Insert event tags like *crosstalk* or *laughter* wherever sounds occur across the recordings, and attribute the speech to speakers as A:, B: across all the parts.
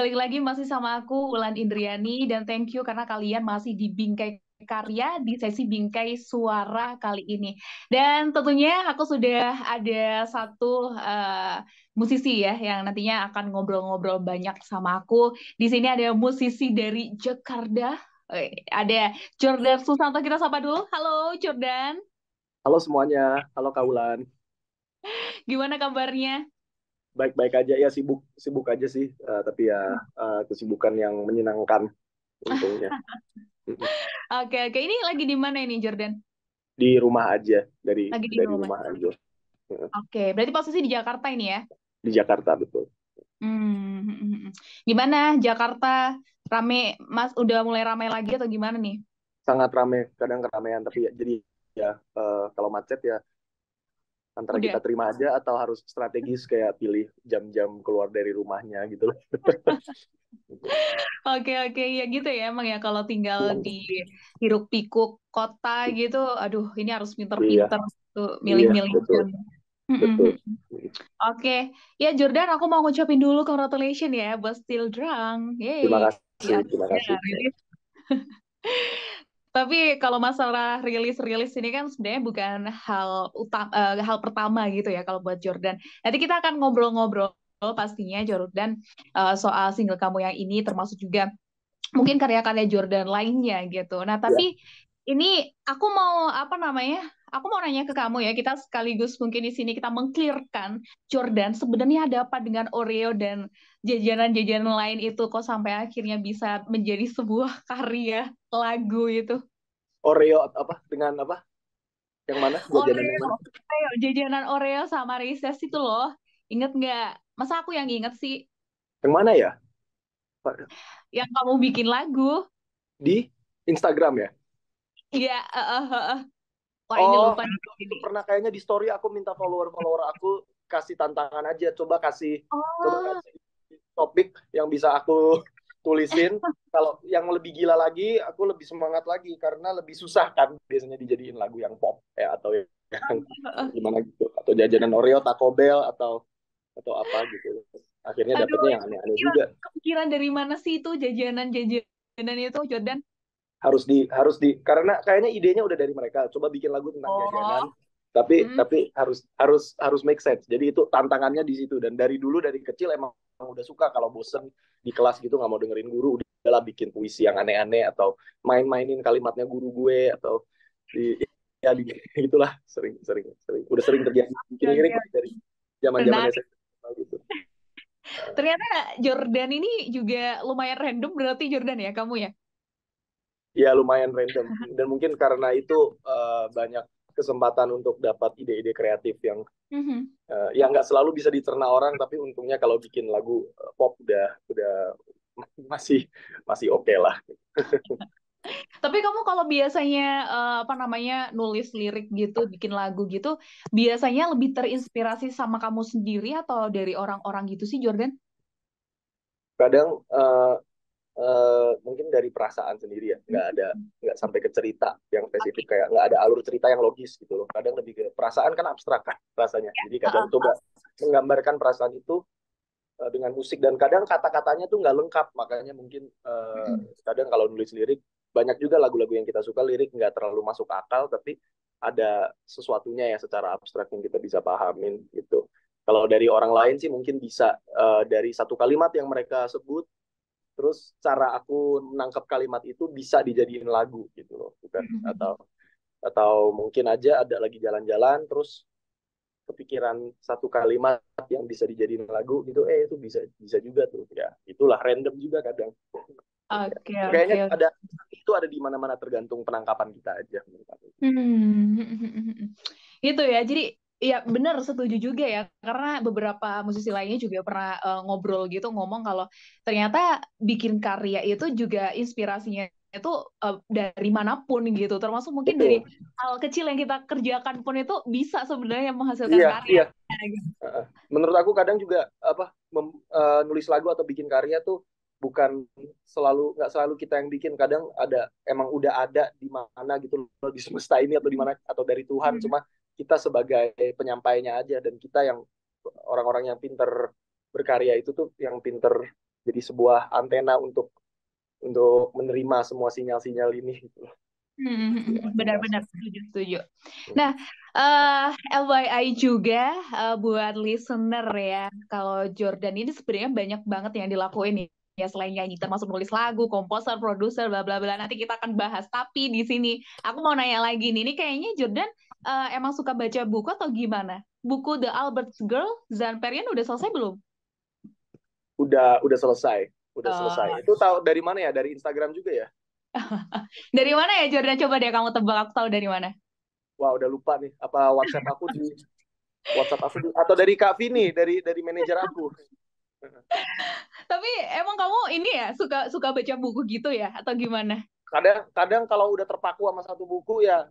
A: Balik lagi masih sama aku Ulan Indriani dan thank you karena kalian masih di Bingkai Karya di sesi Bingkai Suara kali ini. Dan tentunya aku sudah ada satu uh, musisi ya yang nantinya akan ngobrol-ngobrol banyak sama aku. Di sini ada musisi dari Jakarta, ada Jordan Susanto kita sapa dulu. Halo Jordan.
B: Halo semuanya, halo Kaulan.
A: Gimana kabarnya?
B: Baik-baik aja ya sibuk sibuk aja sih uh, tapi ya uh, kesibukan yang menyenangkan untungnya. *laughs*
A: Oke oke ini lagi di mana ini Jordan?
B: Di rumah aja dari
A: lagi di
B: dari
A: rumah,
B: rumah aja.
A: Oke berarti posisi di Jakarta ini ya?
B: Di Jakarta betul.
A: Hmm, gimana Jakarta rame Mas udah mulai ramai lagi atau gimana nih?
B: Sangat rame kadang keramaian tapi ya, jadi ya uh, kalau macet ya antara Udah. kita terima aja atau harus strategis kayak pilih jam-jam keluar dari rumahnya gitu loh. *laughs*
A: Oke oke ya gitu ya emang ya kalau tinggal iya. di hiruk pikuk kota gitu, aduh ini harus pinter-pinter iya. tuh milih-milih. Iya, betul. Betul. Oke, ya Jordan, aku mau ngucapin dulu congratulations ya buat Still Drunk.
B: Yay. Terima kasih, ya, terima kasih. Ya, *laughs*
A: tapi kalau masalah rilis-rilis ini kan sebenarnya bukan hal utama, uh, hal pertama gitu ya kalau buat Jordan. Nanti kita akan ngobrol-ngobrol pastinya Jordan uh, soal single kamu yang ini termasuk juga mungkin karya-karya Jordan lainnya gitu. Nah, tapi yeah. ini aku mau apa namanya? Aku mau nanya ke kamu ya, kita sekaligus mungkin di sini kita mengklirkan Jordan sebenarnya ada apa dengan Oreo dan jajanan-jajanan lain itu kok sampai akhirnya bisa menjadi sebuah *laughs* karya lagu itu?
B: Oreo apa dengan apa? Yang mana?
A: Jajanan Oreo, yang mana? Oreo, jajanan Oreo sama Reese's itu loh. Ingat nggak? Masa aku yang inget sih?
B: Yang mana ya?
A: Yang kamu bikin lagu.
B: Di Instagram ya?
A: Iya, uh, uh, uh.
B: Wah, oh, ini lupa itu pernah kayaknya di story aku minta follower-follower aku kasih tantangan aja, coba kasih oh. coba kasih topik yang bisa aku tulisin. Kalau yang lebih gila lagi, aku lebih semangat lagi karena lebih susah kan biasanya dijadiin lagu yang pop ya atau yang gimana gitu atau jajanan Oreo, Taco Bell atau atau apa gitu. Akhirnya dapetnya yang aneh-aneh juga.
A: Kepikiran dari mana sih itu jajanan-jajanan itu Jordan?
B: harus di harus di karena kayaknya idenya udah dari mereka coba bikin lagu tentang oh. jajanan tapi hmm. tapi harus harus harus make sense. Jadi itu tantangannya di situ. Dan dari dulu dari kecil emang udah suka kalau bosen di kelas gitu nggak mau dengerin guru udahlah bikin puisi yang aneh-aneh atau main-mainin kalimatnya guru gue atau di ya di *laughs* itulah sering sering sering. Udah sering terjadi ini dari zaman zaman gitu. *laughs*
A: Ternyata Jordan ini juga lumayan random berarti Jordan ya kamu ya?
B: Ya lumayan random. Dan mungkin karena itu uh, banyak kesempatan untuk dapat ide-ide kreatif yang mm-hmm. uh, yang nggak selalu bisa dicerna orang tapi untungnya kalau bikin lagu uh, pop udah udah masih masih oke okay lah *laughs*
A: tapi kamu kalau biasanya uh, apa namanya nulis lirik gitu bikin lagu gitu biasanya lebih terinspirasi sama kamu sendiri atau dari orang-orang gitu sih Jordan
B: kadang uh, Uh, mungkin dari perasaan sendiri ya. Nggak ada nggak sampai ke cerita yang spesifik kayak nggak ada alur cerita yang logis gitu loh. Kadang lebih ke perasaan kan abstrak kan rasanya. Jadi kadang coba menggambarkan perasaan itu uh, dengan musik. Dan kadang kata-katanya tuh nggak lengkap. Makanya mungkin uh, kadang kalau nulis lirik banyak juga lagu-lagu yang kita suka lirik nggak terlalu masuk akal tapi ada sesuatunya ya secara abstrak yang kita bisa pahamin gitu. Kalau dari orang lain sih mungkin bisa uh, dari satu kalimat yang mereka sebut terus cara aku nangkep kalimat itu bisa dijadiin lagu gitu loh bukan mm-hmm. atau atau mungkin aja ada lagi jalan-jalan terus kepikiran satu kalimat yang bisa dijadiin lagu gitu eh itu bisa bisa juga tuh ya itulah random juga kadang
A: okay,
B: kayaknya
A: okay.
B: ada itu ada di mana-mana tergantung penangkapan kita aja
A: hmm. itu ya jadi Iya benar setuju juga ya karena beberapa musisi lainnya juga pernah uh, ngobrol gitu ngomong kalau ternyata bikin karya itu juga inspirasinya itu uh, dari mana pun gitu termasuk mungkin dari hal kecil yang kita kerjakan pun itu bisa sebenarnya menghasilkan iya, karya. Iya.
B: Gitu. Menurut aku kadang juga apa mem, uh, nulis lagu atau bikin karya tuh bukan selalu nggak selalu kita yang bikin kadang ada emang udah ada di mana gitu loh di semesta ini atau di mana atau dari Tuhan hmm. cuma kita sebagai penyampainya aja dan kita yang orang-orang yang pinter berkarya itu tuh yang pinter jadi sebuah antena untuk untuk menerima semua sinyal-sinyal ini gitu loh.
A: Hmm, hmm, benar-benar setuju setuju. Nah, uh, eh, LYI juga uh, buat listener ya, kalau Jordan ini sebenarnya banyak banget yang dilakuin nih ya selain nyanyi termasuk nulis lagu, komposer, produser, bla bla bla. Nanti kita akan bahas. Tapi di sini aku mau nanya lagi nih, ini kayaknya Jordan uh, emang suka baca buku atau gimana? Buku The Albert Girl, Zanperian udah selesai belum?
B: Udah, udah selesai, udah uh. selesai. Itu tahu dari mana ya? Dari Instagram juga ya? *laughs*
A: dari mana ya Jordan? Coba deh kamu tebak aku tahu dari mana.
B: Wah udah lupa nih. Apa WhatsApp aku di *laughs* WhatsApp aku di, atau dari Kak Vini dari dari manajer aku. *laughs*
A: Tapi emang kamu ini ya suka suka baca buku gitu ya atau gimana?
B: Kadang kadang kalau udah terpaku sama satu buku ya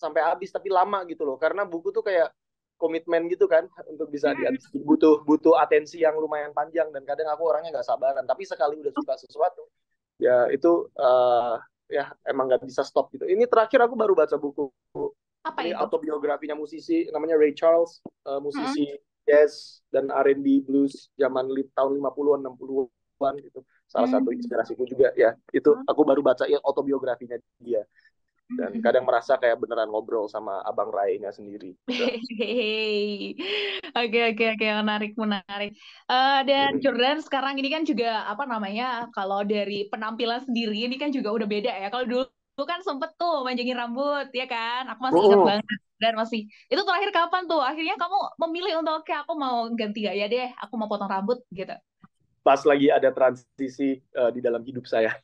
B: sampai habis tapi lama gitu loh. Karena buku tuh kayak komitmen gitu kan untuk bisa hmm. butuh butuh atensi yang lumayan panjang dan kadang aku orangnya nggak sabaran tapi sekali udah suka sesuatu ya itu uh, ya emang nggak bisa stop gitu ini terakhir aku baru baca buku
A: apa
B: ini itu? autobiografinya musisi namanya Ray Charles uh, musisi hmm jazz dan R&B blues zaman tahun 50-an 60-an gitu. Salah hmm. satu inspirasiku juga ya. Itu hmm. aku baru baca ya autobiografinya dia. Dan kadang merasa kayak beneran ngobrol sama abang Rai-nya sendiri. *laughs*
A: Oke oke oke menarik menarik. Uh, dan. Jordan sekarang ini kan juga apa namanya kalau dari penampilan sendiri ini kan juga udah beda ya. Kalau dulu Lu kan sempet tuh manjangin rambut, ya kan? Aku masih ingat oh. banget. Dan masih, itu terakhir kapan tuh? Akhirnya kamu memilih untuk, oke aku mau ganti gaya deh, aku mau potong rambut, gitu.
B: Pas lagi ada transisi uh, di dalam hidup saya.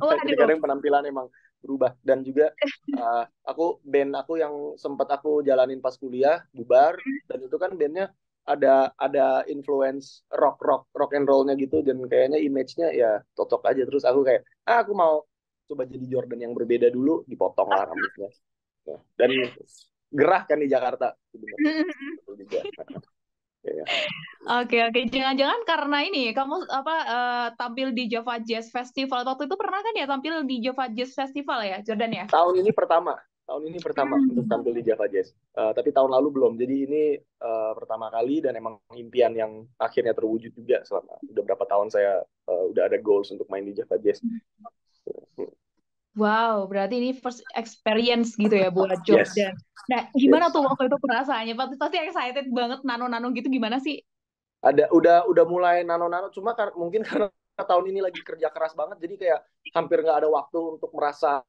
B: Oh, *laughs* kadang penampilan emang berubah. Dan juga uh, *laughs* aku, band aku yang sempat aku jalanin pas kuliah, bubar. Dan itu kan bandnya ada ada influence rock rock rock and rollnya gitu dan kayaknya image-nya ya cocok aja terus aku kayak ah aku mau coba jadi Jordan yang berbeda dulu dipotong lah rambutnya ya. dan gerah kan di Jakarta *laughs*
A: ya. Oke oke, jangan-jangan karena ini kamu apa uh, tampil di Java Jazz Festival waktu itu pernah kan ya tampil di Java Jazz Festival ya Jordan ya?
B: Tahun ini pertama, tahun ini pertama hmm. untuk tampil di Java Jazz. Uh, tapi tahun lalu belum, jadi ini uh, pertama kali dan emang impian yang akhirnya terwujud juga selama udah berapa tahun saya uh, udah ada goals untuk main di Java Jazz. Hmm.
A: Wow, berarti ini first experience gitu ya buat Jordan. *laughs* Yes. Nah, gimana yes. tuh waktu itu perasaannya? Pasti pasti excited banget nano-nano gitu gimana sih?
B: Ada udah udah mulai nano-nano cuma kar mungkin karena tahun ini lagi kerja keras banget jadi kayak hampir nggak ada waktu untuk merasa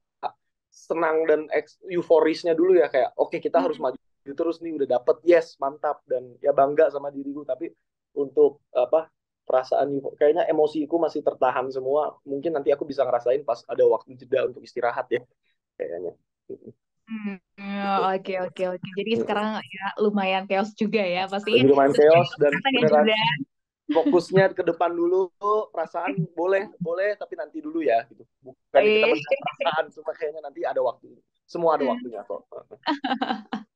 B: senang dan euforisnya dulu ya kayak oke okay, kita hmm. harus maju terus nih udah dapet yes mantap dan ya bangga sama diriku tapi untuk apa perasaan kayaknya emosiku masih tertahan semua mungkin nanti aku bisa ngerasain pas ada waktu jeda untuk istirahat ya kayaknya
A: hmm, Oke oke oke. Jadi sekarang ya lumayan chaos juga ya pasti.
B: lumayan chaos dan beneran fokusnya ke depan dulu perasaan boleh boleh tapi nanti dulu ya gitu. Bukan kita perasaan cuma kayaknya nanti ada waktu. Semua ada hmm. waktunya kok. *laughs*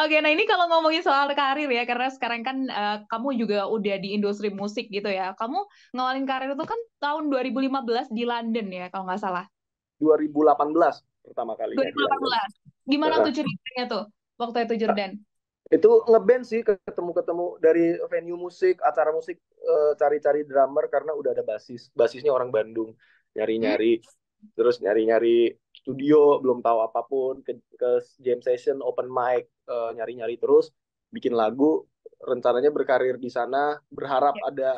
A: Oke, nah ini kalau ngomongin soal karir ya, karena sekarang kan uh, kamu juga udah di industri musik gitu ya. Kamu ngawalin karir itu kan tahun 2015 di London ya, kalau nggak salah.
B: 2018 pertama kali.
A: 2018. Gimana tuh ceritanya tuh waktu itu Jordan?
B: Itu ngeband sih ketemu-ketemu dari venue musik, acara musik eh, cari-cari drummer karena udah ada basis. Basisnya orang Bandung. Nyari-nyari hmm terus nyari-nyari studio belum tahu apa pun ke, ke jam session open mic uh, nyari-nyari terus bikin lagu rencananya berkarir di sana berharap ya. ada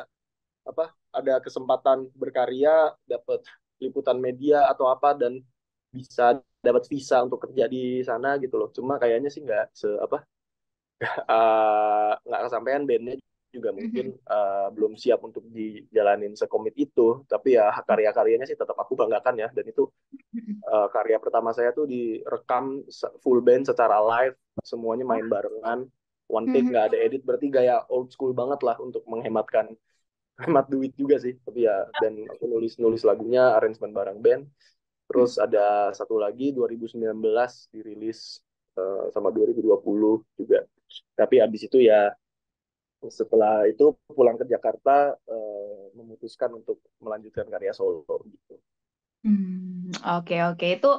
B: apa ada kesempatan berkarya dapat liputan media atau apa dan bisa dapat visa untuk kerja di sana gitu loh cuma kayaknya sih nggak se apa *laughs* nggak uh, kesampaian bandnya juga mhm. mungkin uh, belum siap untuk dijalanin sekomit itu. Tapi ya karya-karyanya sih tetap aku banggakan ya. Dan itu uh, karya pertama saya tuh direkam full band secara live. Semuanya main barengan. One take mhm. nggak ada edit. Berarti gaya old school banget lah untuk menghematkan *laughs* hemat duit juga sih. Tapi ya dan aku nulis nulis lagunya arrangement bareng band. Terus ada satu lagi 2019 dirilis uh, sama 2020 juga. Tapi habis itu ya setelah itu pulang ke Jakarta uh, memutuskan untuk melanjutkan karya solo gitu.
A: Hmm, oke okay, oke okay. itu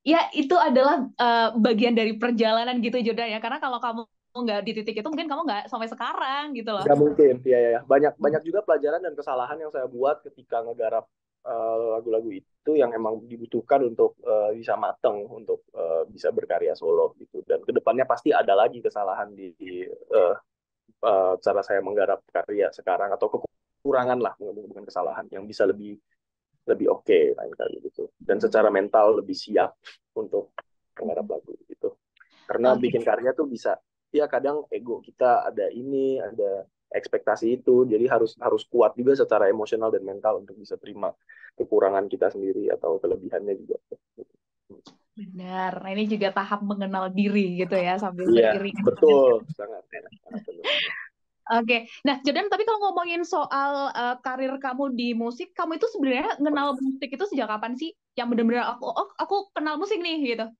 A: ya itu adalah uh, bagian dari perjalanan gitu Jordan ya karena kalau kamu nggak di titik itu mungkin kamu nggak sampai sekarang gitu loh.
B: Nggak mungkin, ya ya. Banyak banyak juga pelajaran dan kesalahan yang saya buat ketika ngegarap lagu-lagu uh, itu yang emang dibutuhkan untuk uh, bisa mateng untuk uh, bisa berkarya solo gitu dan ke depannya pasti ada lagi kesalahan di, di uh, uh, cara saya menggarap karya sekarang atau kekurangan lah bukan kesalahan yang bisa lebih lebih oke okay, lain kali gitu. Dan secara mental lebih siap untuk menggarap lagu gitu. Karena okay. bikin karya tuh bisa ya kadang ego kita ada ini ada ekspektasi itu jadi harus harus kuat juga secara emosional dan mental untuk bisa terima kekurangan kita sendiri atau kelebihannya juga
A: benar nah ini juga tahap mengenal diri gitu ya sambil
B: yeah, beriringan betul sangat, sangat
A: Oke, okay. nah Jordan, tapi kalau ngomongin soal uh, karir kamu di musik, kamu itu sebenarnya kenal musik itu sejak kapan sih? Yang benar-benar aku, oh, aku kenal musik nih gitu.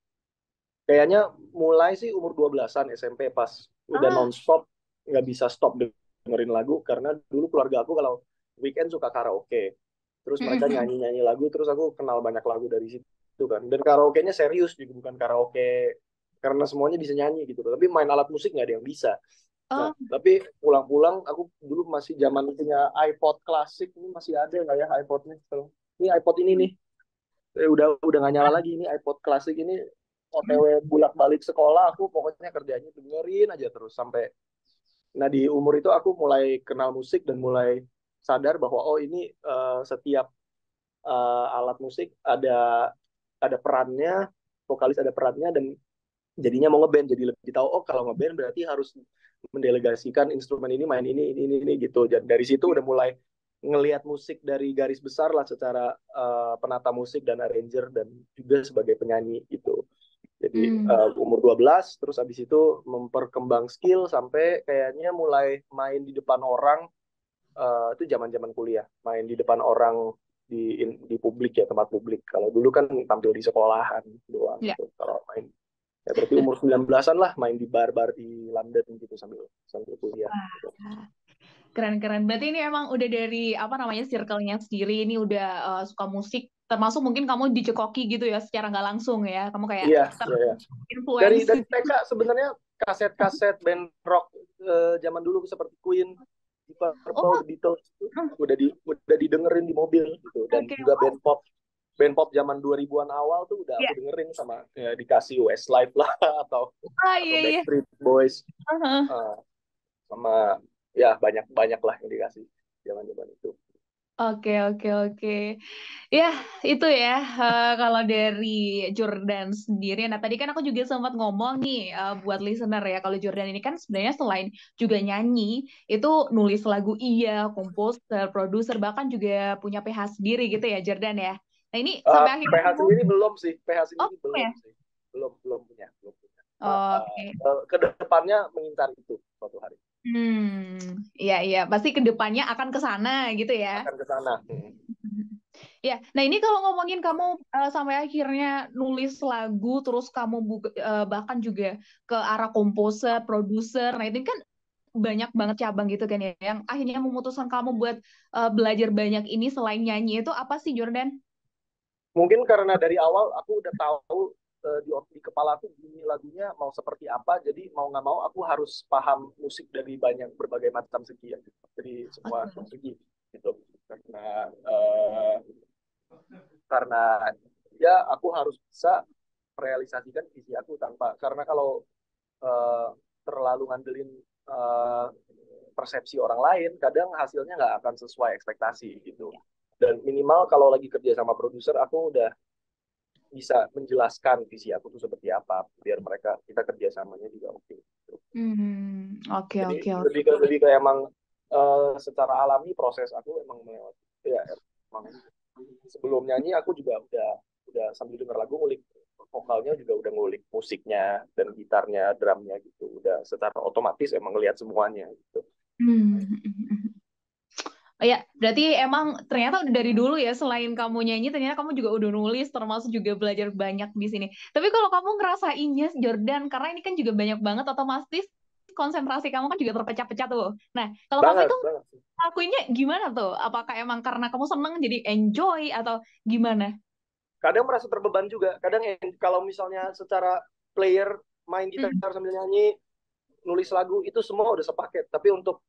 B: Kayaknya mulai sih umur 12-an SMP pas udah ah. non-stop, nggak bisa stop dengerin lagu, karena dulu keluarga aku kalau weekend suka karaoke. Terus mereka nyanyi-nyanyi lagu, terus aku kenal banyak lagu dari situ kan. Dan karaoke-nya serius juga, bukan karaoke karena semuanya bisa nyanyi gitu. Tapi main alat musik nggak ada yang bisa. Nah, oh. tapi pulang-pulang aku dulu masih zaman punya iPod klasik ini masih ada nggak ya iPodnya? Ini iPod ini nih, eh, udah udah nggak nyala lagi ini iPod klasik ini OTW bulak balik sekolah aku pokoknya kerjanya dengerin aja terus sampai nah di umur itu aku mulai kenal musik dan mulai sadar bahwa oh ini uh, setiap uh, alat musik ada ada perannya vokalis ada perannya dan jadinya mau ngeband. Jadi lebih tahu oh kalau ngeband berarti harus mendelegasikan instrumen ini main ini ini ini, ini gitu. Dan dari situ udah mulai ngelihat musik dari garis besar lah secara uh, penata musik dan arranger dan juga sebagai penyanyi gitu. Jadi hmm. uh, umur 12 terus abis itu memperkembang skill sampai kayaknya mulai main di depan orang uh, itu zaman-zaman kuliah. Main di depan orang di in, di publik ya tempat publik kalau dulu kan tampil di sekolahan doang yeah. gitu. kalau main ya berarti umur 19-an lah main di bar-bar di London gitu sambil sambil kuliah gitu.
A: keren-keren berarti ini emang udah dari apa namanya circle-nya sendiri ini udah uh, suka musik termasuk mungkin kamu dicekoki gitu ya secara nggak langsung ya kamu kayak
B: iya, iya, iya. dari dari TK sebenarnya kaset-kaset band rock uh, zaman dulu seperti Queen Deep Purple, oh. Beatles udah di udah didengerin di mobil gitu dan okay. juga band pop band pop zaman 2000-an awal tuh udah yeah. aku dengerin sama ya, dikasih Westlife lah *laughs* atau,
A: oh, iya,
B: atau Backstreet iya. Boys uh-huh. uh, sama ya banyak banyak lah yang dikasih zaman-zaman itu.
A: Oke oke oke, ya itu ya uh, kalau dari Jordan sendiri. Nah tadi kan aku juga sempat ngomong nih uh, buat listener ya kalau Jordan ini kan sebenarnya selain juga nyanyi, itu nulis lagu iya, komposer, produser bahkan juga punya PH sendiri gitu ya Jordan ya. Nah ini
B: uh, sampai akhirnya PH sendiri belum sih, PH sendiri oh, belum ya? sih, belum belum punya, belum punya. Oh, uh, Oke. Okay. Uh, ke depannya mengincar itu suatu hari.
A: Hmm, iya iya, pasti ke depannya akan ke sana gitu ya.
B: Akan ke sana. Hmm. *laughs*
A: Ya, nah ini kalau ngomongin kamu uh, sampai akhirnya nulis lagu, terus kamu buka, uh, bahkan juga ke arah komposer, produser, nah itu kan banyak banget cabang gitu kan ya, yang akhirnya memutuskan kamu buat uh, belajar banyak ini selain nyanyi itu apa sih Jordan?
B: mungkin karena dari awal aku udah tahu uh, di, di kepala aku ini lagunya mau seperti apa jadi mau nggak mau aku harus paham musik dari banyak berbagai macam segi ya dari semua segi gitu. Karena uh, karena ya aku harus bisa merealisasikan visi aku tanpa karena kalau uh, terlalu ngandelin uh, persepsi orang lain kadang hasilnya nggak akan sesuai ekspektasi gitu. Dan minimal kalau lagi kerja sama produser aku udah bisa menjelaskan visi aku tuh seperti apa biar mereka kita kerjasamanya juga oke okay.
A: Hmm, oke oke oke.
B: Lebih ke lebih ke emang uh, secara alami proses aku emang melewati ya emang sebelum nyanyi aku juga udah udah sambil denger lagu ngulik vokalnya juga udah ngulik musiknya dan gitarnya, drumnya gitu. Udah secara otomatis emang ngelihat semuanya gitu. Hmm.
A: Oh ya, berarti emang ternyata udah dari dulu ya selain kamu nyanyi ternyata kamu juga udah nulis termasuk juga belajar banyak di sini. Tapi kalau kamu ngerasainnya Jordan karena ini kan juga banyak banget otomatis konsentrasi kamu kan juga terpecah-pecah tuh. Nah, kalau kamu itu lakuinnya gimana tuh? Apakah emang karena kamu seneng jadi enjoy atau gimana?
B: Kadang merasa terbeban juga. Kadang kalau misalnya secara player main gitar hmm. sambil nyanyi nulis lagu itu semua udah sepaket tapi untuk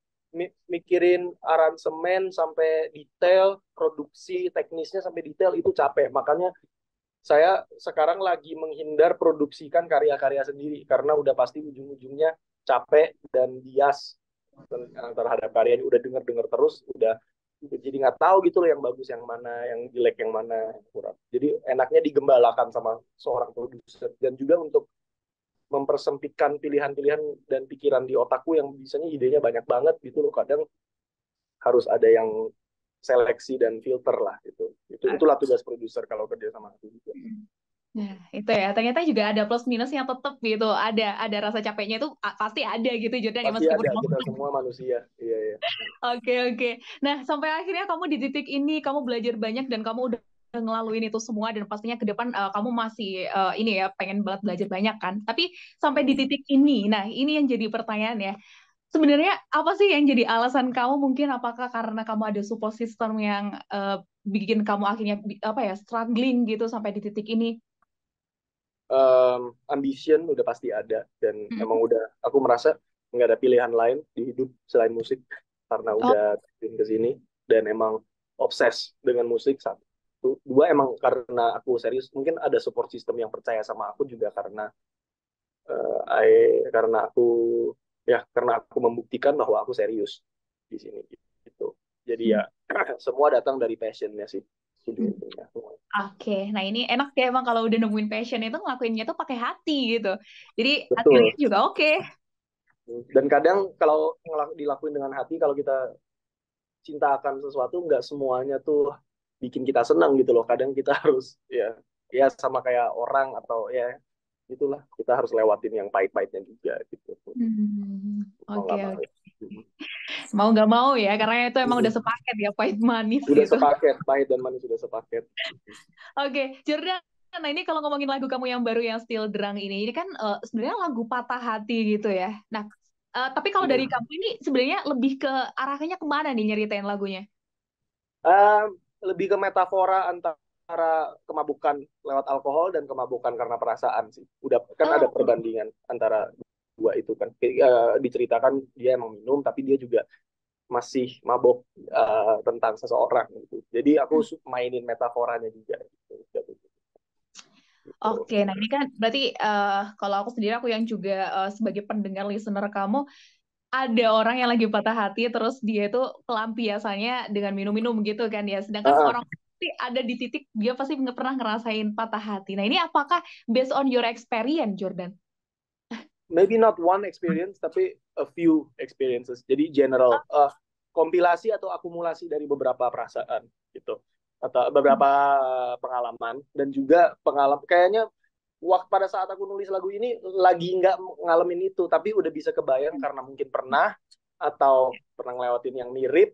B: mikirin aransemen sampai detail produksi teknisnya sampai detail itu capek. Makanya saya sekarang lagi menghindar produksikan karya-karya sendiri karena udah pasti ujung-ujungnya capek dan bias terhadap karya udah denger-denger terus udah jadi nggak tahu gitu loh yang bagus yang mana yang jelek yang mana kurang. Jadi enaknya digembalakan sama seorang produser. Dan juga untuk mempersempitkan pilihan-pilihan dan pikiran di otakku yang biasanya idenya banyak banget gitu loh kadang harus ada yang seleksi dan filter lah gitu itu itulah tugas produser kalau kerja sama aku juga
A: Nah, itu ya. Ternyata juga ada plus minus yang tetap gitu. Ada ada rasa capeknya itu pasti ada gitu Jordan
B: ya meskipun ada, kita *laughs* semua manusia. Iya, iya.
A: Oke, oke. Nah, sampai akhirnya kamu di titik ini kamu belajar banyak dan kamu udah ngelaluin itu semua dan pastinya ke depan uh, kamu masih uh, ini ya pengen banget belajar banyak kan. Tapi sampai di titik ini, nah ini yang jadi pertanyaan ya. Sebenarnya apa sih yang jadi alasan kamu mungkin apakah karena kamu ada support system yang uh, bikin kamu akhirnya apa ya struggling gitu sampai di titik ini?
B: Um, ambition udah pasti ada dan hmm. emang udah aku merasa nggak ada pilihan lain di hidup selain musik karena oh. udah ke sini dan emang obses dengan musik satu dua emang karena aku serius mungkin ada support system yang percaya sama aku juga karena uh, I, karena aku ya karena aku membuktikan bahwa aku serius di sini gitu jadi ya hmm. *clears throat* semua datang dari passionnya sih
A: Oke, okay. nah ini enak ya emang kalau udah nemuin passion itu ngelakuinnya tuh pakai hati gitu. Jadi Betul. hasilnya juga oke. Okay.
B: Dan kadang kalau dilakuin dengan hati, kalau kita cinta akan sesuatu, nggak semuanya tuh bikin kita senang gitu loh kadang kita *laughs* harus ya ya sama kayak orang atau ya itulah kita harus lewatin yang pahit-pahitnya juga gitu
A: hmm, oke okay. mau nggak mau ya karena itu emang udah sepaket ya pahit manis
B: udah gitu. sepaket pahit dan manis sudah sepaket
A: oke okay. Jordan Nah ini kalau ngomongin lagu kamu yang baru yang Still Drang ini, ini kan uh, sebenarnya lagu patah hati gitu ya. Nah, uh, tapi kalau dari hmm. kamu ini sebenarnya lebih ke arahnya ke mana nih nyeritain lagunya?
B: Um, lebih ke metafora antara kemabukan lewat alkohol dan kemabukan karena perasaan sih. Udah kan oh. ada perbandingan antara dua itu kan. E, diceritakan dia emang minum tapi dia juga masih mabok uh, tentang seseorang gitu. Jadi aku hmm. mainin metaforanya juga gitu.
A: Oke, nah ini kan berarti uh, kalau aku sendiri aku yang juga uh, sebagai pendengar listener kamu ada orang yang lagi patah hati terus dia itu pelampiasannya dengan minum-minum gitu kan ya. Sedangkan uh. seorang pasti ada di titik dia pasti nggak pernah ngerasain patah hati. Nah ini apakah based on your experience Jordan?
B: Maybe not one experience tapi a few experiences. Jadi general uh, kompilasi atau akumulasi dari beberapa perasaan gitu. Atau beberapa hmm. pengalaman dan juga pengalaman kayaknya waktu pada saat aku nulis lagu ini lagi nggak ngalamin itu tapi udah bisa kebayang hmm. karena mungkin pernah atau pernah ngelewatin yang mirip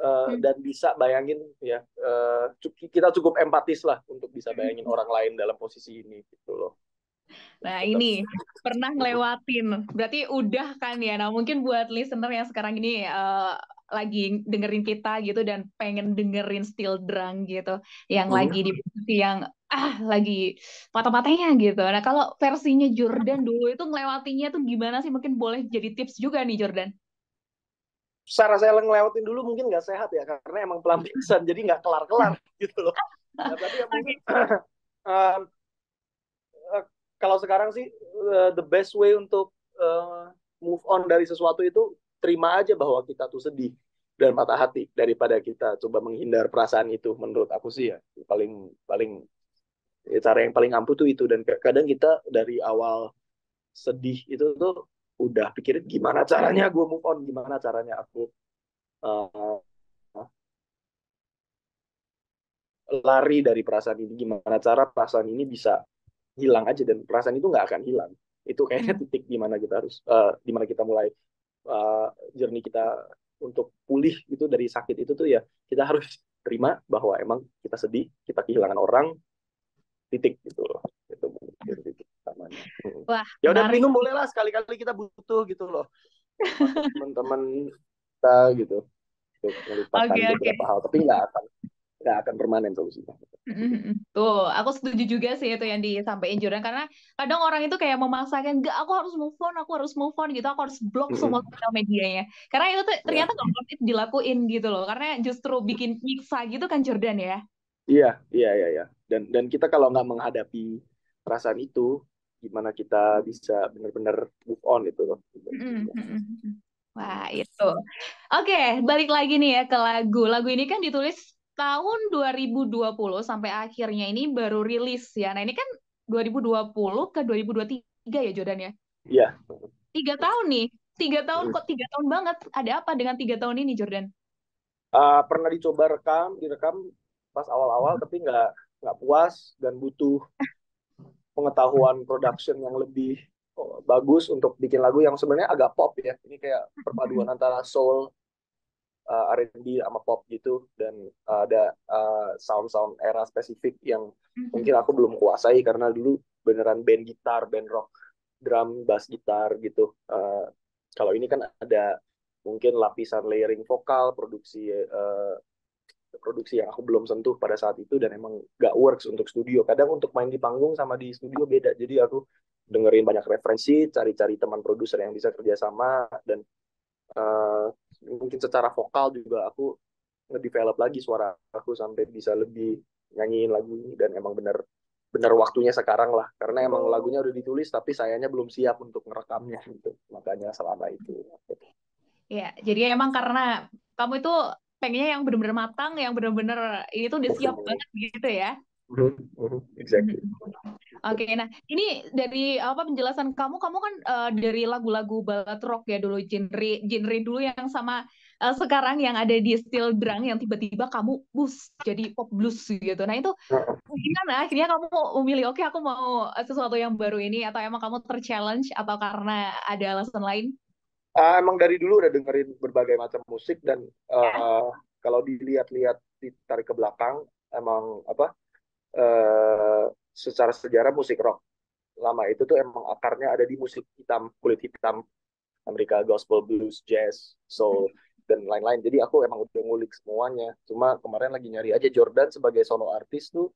B: uh, hmm. dan bisa bayangin ya uh, kita cukup empatis lah untuk bisa bayangin hmm. orang lain dalam posisi ini gitu loh
A: Nah ini pernah ngelewatin, berarti udah kan ya. Nah mungkin buat listener yang sekarang ini uh, lagi dengerin kita gitu dan pengen dengerin Still Drunk gitu, yang hmm. lagi di posisi yang ah lagi mata-matanya gitu. Nah kalau versinya Jordan dulu itu ngelewatinya tuh gimana sih? Mungkin boleh jadi tips juga nih Jordan.
B: Cara saya ngelewatin dulu mungkin nggak sehat ya karena emang pelampiasan jadi nggak kelar-kelar *laughs* gitu loh. Nah, tapi ya mungkin uh, *clears throat* uh, kalau sekarang sih uh, the best way untuk uh, move on dari sesuatu itu terima aja bahwa kita tuh sedih dan patah hati daripada kita coba menghindar perasaan itu menurut aku sih ya. Paling paling ya, cara yang paling ampuh tuh itu. Dan kadang kita dari awal sedih itu tuh udah pikirin gimana caranya gue move on gimana caranya aku uh, lari dari perasaan ini gimana cara perasaan ini bisa hilang aja dan perasaan itu nggak akan hilang. Itu kayaknya hmm. titik di mana kita harus uh, di mana kita mulai uh, journey kita untuk pulih itu dari sakit itu tuh ya kita harus terima bahwa emang kita sedih kita kehilangan orang titik gitu. Loh itu mungkin titik utamanya. Hmm. Wah, ya udah minum boleh lah sekali-kali kita butuh gitu loh. Teman-teman kita gitu. Untuk melupakan okay, beberapa okay. hal tapi nggak akan nggak akan permanen solusinya.
A: Tuh, aku setuju juga sih itu yang disampaikan Jordan karena kadang orang itu kayak memaksakan enggak aku harus move on, aku harus move on gitu, aku harus blok semua sosial medianya. Karena itu tuh ternyata nggak yeah. itu dilakuin gitu loh, karena justru bikin nyiksa gitu kan Jordan ya.
B: Iya, iya, iya, iya. Dan dan kita kalau nggak menghadapi perasaan itu, gimana kita bisa benar-benar move on itu loh.
A: Wah, itu. Oke, balik lagi nih ya ke lagu. Lagu ini kan ditulis tahun 2020 sampai akhirnya ini baru rilis ya. Nah ini kan 2020 ke 2023 ya Jordan ya?
B: Iya.
A: Tiga tahun nih. Tiga tahun kok tiga tahun banget. Ada apa dengan tiga tahun ini Jordan?
B: Uh, pernah dicoba rekam, direkam pas awal-awal tapi nggak nggak puas dan butuh pengetahuan production yang lebih oh, bagus untuk bikin lagu yang sebenarnya agak pop ya. Ini kayak perpaduan antara soul, uh, eh, R&B sama pop gitu dan uh, ada uh, sound-sound era spesifik yang mm-hmm. mungkin aku belum kuasai karena dulu beneran band gitar, band rock, drum, bass gitar gitu. Uh, kalau ini kan ada mungkin lapisan layering vokal, produksi uh, produksi yang aku belum sentuh pada saat itu dan emang gak works untuk studio. Kadang untuk main di panggung sama di studio beda. Jadi aku dengerin banyak referensi, cari-cari teman produser yang bisa kerjasama dan uh, mungkin secara vokal juga aku ngedevelop lagi suara aku sampai bisa lebih nyanyiin lagu ini. Dan emang bener bener waktunya sekarang lah. Karena emang lagunya udah ditulis tapi sayanya belum siap untuk ngerekamnya gitu. Makanya selama itu.
A: Ya jadi emang karena kamu itu pengennya yang bener-bener matang yang bener-bener ini tuh udah siap banget gitu ya
B: exactly.
A: Oke, okay, nah ini dari apa penjelasan kamu, kamu kan uh, dari lagu-lagu ballad rock ya dulu genre genre dulu yang sama uh, sekarang yang ada di Steel Drang yang tiba-tiba kamu bus jadi pop blues gitu. Nah itu gimana akhirnya kamu memilih oke okay, aku mau sesuatu yang baru ini atau emang kamu terchallenge atau karena ada alasan lain?
B: Uh, emang dari dulu udah dengerin berbagai macam musik dan uh, ya. kalau dilihat-lihat ditarik ke belakang emang apa uh, secara sejarah musik rock. Lama itu tuh emang akarnya ada di musik hitam kulit hitam. Amerika gospel blues jazz soul dan lain-lain. Jadi aku emang udah ngulik semuanya. Cuma kemarin lagi nyari aja Jordan sebagai solo artis tuh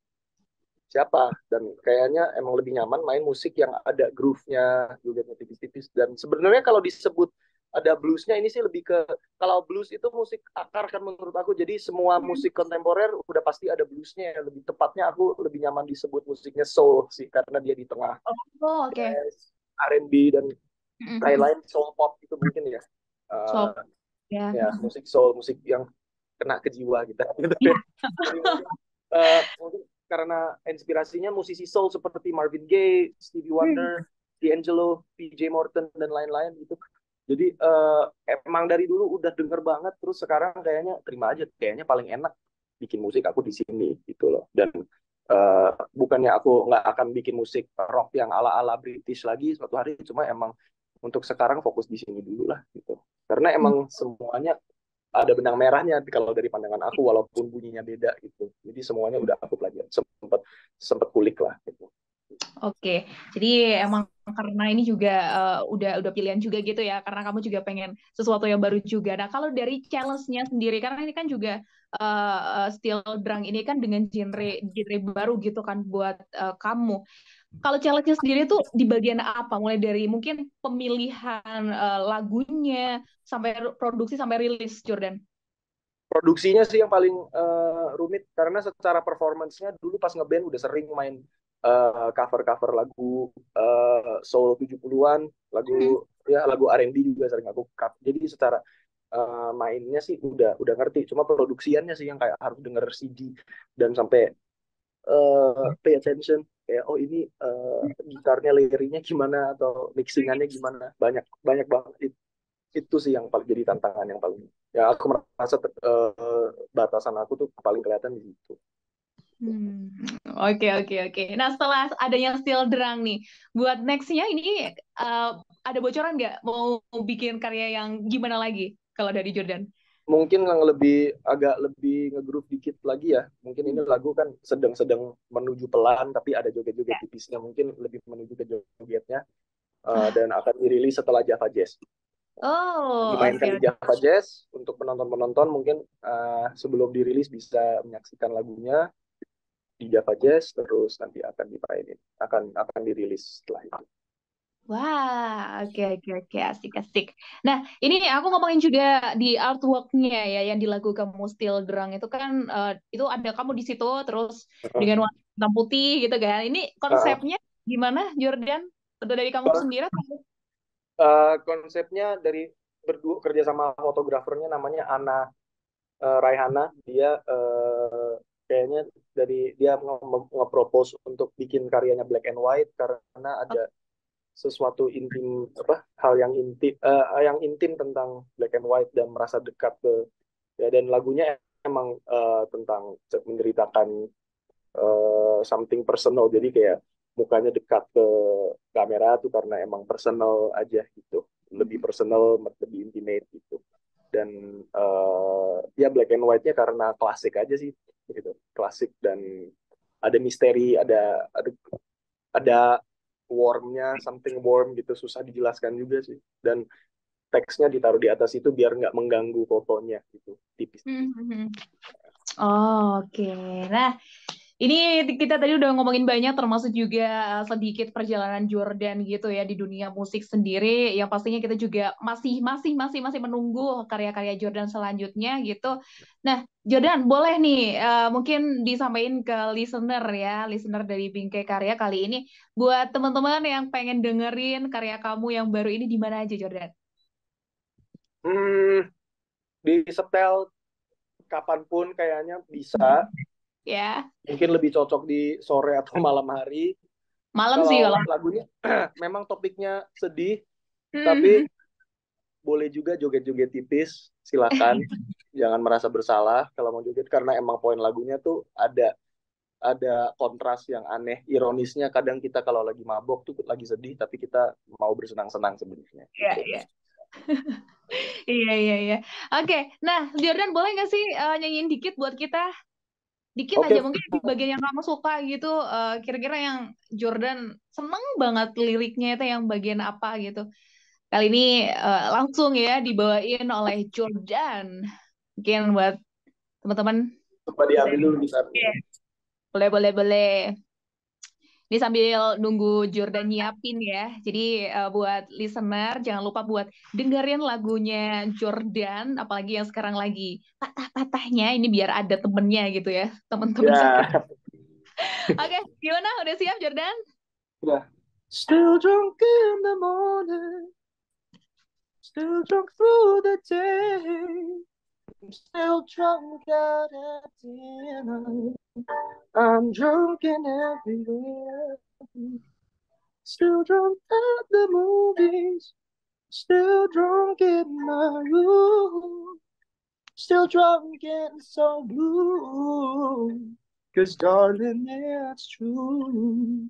B: siapa? Dan kayaknya emang lebih nyaman main musik yang ada groove-nya juga tipis-tipis. Dan sebenarnya kalau disebut ada bluesnya ini sih lebih ke kalau blues itu musik akar kan menurut aku jadi semua hmm. musik kontemporer udah pasti ada bluesnya lebih tepatnya aku lebih nyaman disebut musiknya soul sih karena dia di tengah
A: oh, oke okay.
B: R&B dan mm-hmm. lain-lain soul pop itu mungkin ya uh, soul. Yeah. ya musik soul musik yang kena ke jiwa kita *laughs* gitu yeah. *laughs* uh, mungkin karena inspirasinya musisi soul seperti Marvin Gaye, Stevie Wonder, hmm. D'Angelo, PJ Morton dan lain-lain gitu jadi uh, emang dari dulu udah denger banget, terus sekarang kayaknya terima aja, kayaknya paling enak bikin musik aku di sini gitu loh. Dan uh, bukannya aku nggak akan bikin musik rock yang ala-ala British lagi suatu hari, cuma emang untuk sekarang fokus di sini dulu lah gitu. Karena emang hmm. semuanya ada benang merahnya kalau dari pandangan aku walaupun bunyinya beda gitu. Jadi semuanya udah aku pelajari, sempat sempat kulik lah gitu.
A: Oke, jadi emang karena ini juga uh, udah udah pilihan juga gitu ya, karena kamu juga pengen sesuatu yang baru juga. Nah, kalau dari challenge-nya sendiri, karena ini kan juga uh, steel drum ini kan dengan genre genre baru gitu kan buat uh, kamu. Kalau challenge-nya sendiri tuh di bagian apa? Mulai dari mungkin pemilihan uh, lagunya sampai produksi sampai rilis, Jordan.
B: Produksinya sih yang paling uh, rumit karena secara performance-nya dulu pas ngeband udah sering main uh, cover-cover lagu uh, soul 70-an, lagu hmm. ya lagu R&B juga sering aku cover. Jadi secara uh, mainnya sih udah udah ngerti, cuma produksiannya sih yang kayak harus denger CD dan sampai uh, pay attention kayak oh ini uh, gitarnya layerinya gimana atau mixingannya gimana banyak banyak banget itu, itu sih yang paling jadi tantangan yang paling ya aku merasa uh, batasan aku tuh paling kelihatan di situ
A: oke oke oke. Nah setelah adanya Still Drang nih, buat nextnya ini uh, ada bocoran nggak mau bikin karya yang gimana lagi kalau dari Jordan?
B: Mungkin yang lebih agak lebih ngegroove dikit lagi ya. Mungkin ini lagu kan sedang-sedang menuju pelan, tapi ada joget-joget ya. tipisnya. Mungkin lebih menuju ke jogetnya uh, dan akan dirilis setelah Java Jazz.
A: Oh,
B: dimainkan okay. di Java Jazz untuk penonton-penonton mungkin uh, sebelum dirilis bisa menyaksikan lagunya di Java Jazz terus nanti akan dimainin akan akan dirilis setelah itu.
A: Wah, oke okay, oke okay, oke okay. asik asik. Nah, ini aku ngomongin juga di artworknya ya yang di lagu kamu Still Drunk itu kan uh, itu ada kamu di situ terus uh. dengan warna hitam putih gitu kan. Ini konsepnya uh. gimana Jordan? Atau dari kamu uh. sendiri?
B: Uh, konsepnya dari berdua kerja sama fotografernya namanya Ana uh, Raihana. Dia uh, kayaknya dari dia nge-propose untuk bikin karyanya black and white karena ada sesuatu intim apa hal yang intim uh, yang intim tentang black and white dan merasa dekat ke ya dan lagunya emang uh, tentang menceritakan uh, something personal. Jadi kayak mukanya dekat ke kamera tuh karena emang personal aja gitu. Lebih personal lebih intimate gitu dan uh, ya black and white-nya karena klasik aja sih gitu klasik dan ada misteri ada ada ada warmnya something warm gitu susah dijelaskan juga sih dan teksnya ditaruh di atas itu biar nggak mengganggu fotonya gitu tipis.
A: Mm -hmm. Oh, Oke, okay. nah ini kita tadi udah ngomongin banyak termasuk juga eh, sedikit perjalanan Jordan gitu ya di dunia musik sendiri yang pastinya kita juga masih masih masih masih menunggu karya-karya Jordan selanjutnya gitu. Nah, Jordan boleh nih uh, mungkin disampaikan ke listener ya, listener dari Bingkai Karya kali ini buat teman-teman yang pengen dengerin karya kamu yang baru ini di mana aja Jordan?
B: Hmm, di setel kapan pun kayaknya bisa
A: ya.
B: Mungkin lebih cocok di sore atau malam hari.
A: Malam kalau sih kalau
B: lagunya *clears throat* memang topiknya sedih, hmm. tapi boleh juga joget-joget tipis, silakan. *laughs* Jangan merasa bersalah kalau mau joget karena emang poin lagunya tuh ada ada kontras yang aneh, ironisnya kadang kita kalau lagi mabok tuh lagi sedih tapi kita mau bersenang-senang sebenarnya.
A: Iya, iya. *laughs* iya iya iya. Oke, nah Jordan boleh nggak sih uh, nyanyiin dikit buat kita dikit okay. aja mungkin di bagian yang kamu suka gitu uh, kira-kira yang Jordan seneng banget liriknya itu yang bagian apa gitu. Kali ini uh, langsung ya dibawain oleh Jordan. Mungkin buat teman-teman.
B: Coba diambil dulu bisa
A: boleh boleh boleh ini sambil nunggu Jordan nyiapin ya. Jadi uh, buat listener jangan lupa buat dengerin lagunya Jordan, apalagi yang sekarang lagi patah-patahnya. Ini biar ada temennya gitu ya, teman-teman. Yeah. *laughs* Oke, okay, gimana? Udah siap Jordan?
B: Udah. Still drunk in the morning, still drunk through the day. Still drunk out at dinner. I'm drunk in everywhere. Still drunk at the movies. Still drunk in my room. Still drunk and so blue. Cause darling, that's true.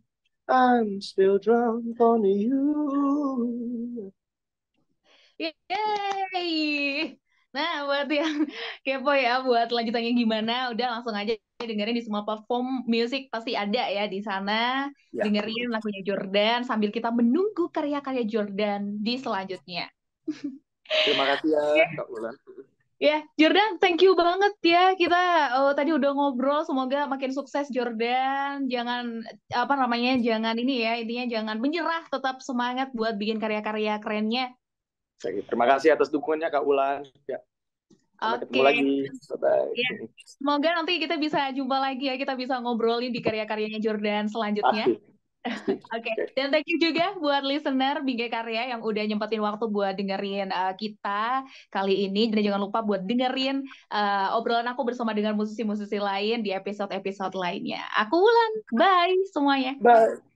B: I'm still drunk on you.
A: Yay! Nah, buat yang *laughs* kepo ya, buat lanjutannya gimana, udah langsung aja dengerin di semua platform musik pasti ada ya di sana. Ya. Dengerin lagunya Jordan sambil kita menunggu karya-karya Jordan di selanjutnya. *laughs*
B: Terima kasih ya, Kak Ulan.
A: Ya, Jordan, thank you banget ya. Kita oh, tadi udah ngobrol, semoga makin sukses Jordan. Jangan apa namanya, jangan ini ya, intinya jangan menyerah, tetap semangat buat bikin karya-karya kerennya
B: Terima kasih atas dukungannya Kak Ulan. Ya. Sampai ketemu lagi.
A: Ya. Semoga nanti kita bisa jumpa lagi ya, kita bisa ngobrolin di karya-karyanya Jordan selanjutnya. *laughs* Oke, okay. dan thank you juga buat listener Bingkai Karya yang udah nyempetin waktu buat dengerin uh, kita kali ini. Dan jangan lupa buat dengerin uh, obrolan aku bersama dengan musisi-musisi lain di episode-episode lainnya. Aku Ulan, bye semuanya.
B: Bye.